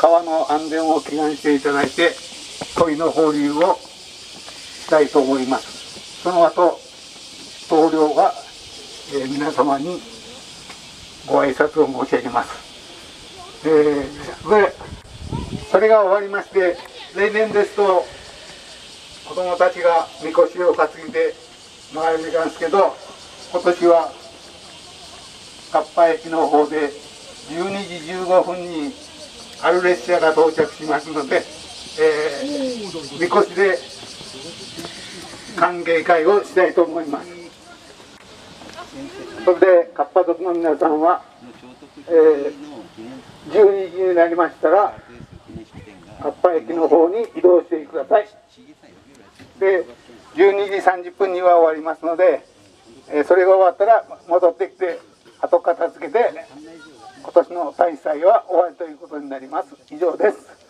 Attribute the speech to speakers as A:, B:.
A: 川の安全を祈願していただいて鯉の放流をしたいと思います。その後棟梁が、えー、皆様にご挨拶を申し上げます、えー、でそれが終わりまして例年ですと子供たちがみこしを担いで回るんですけど今年はかっぱ駅の方で12時15分に春列車が到着しますので、えー、みこしで歓迎会をしたいと思います。それでかっぱ族の皆さんは、えー、12時になりましたらかっぱ駅の方に移動してください。で12時30分には終わりますので、えー、それが終わったら戻ってきて後片付けて今年の大祭は終わりということになります。以上です。